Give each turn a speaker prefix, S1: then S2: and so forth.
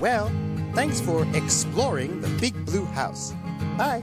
S1: Well, thanks for exploring the big blue house. Bye.